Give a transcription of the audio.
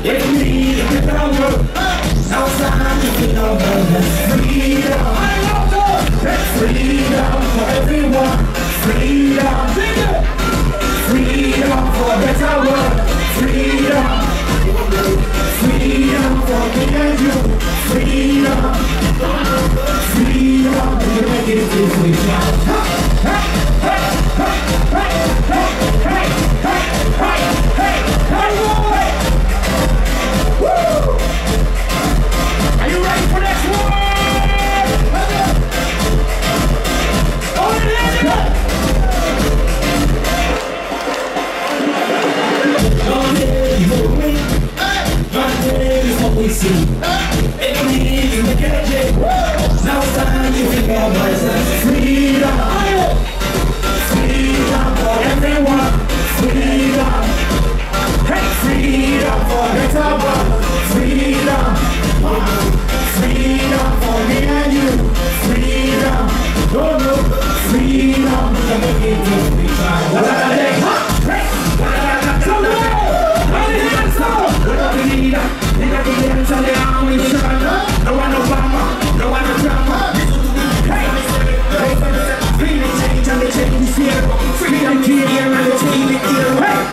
If need it, it's over. Outside, you can over. Freedom. Freedom for everyone. Freedom. Freedom for a better world. Freedom. Freedom for me and. Freedom. Freedom. We make it if we can. polícia. Ele me liga, me quer ciego, free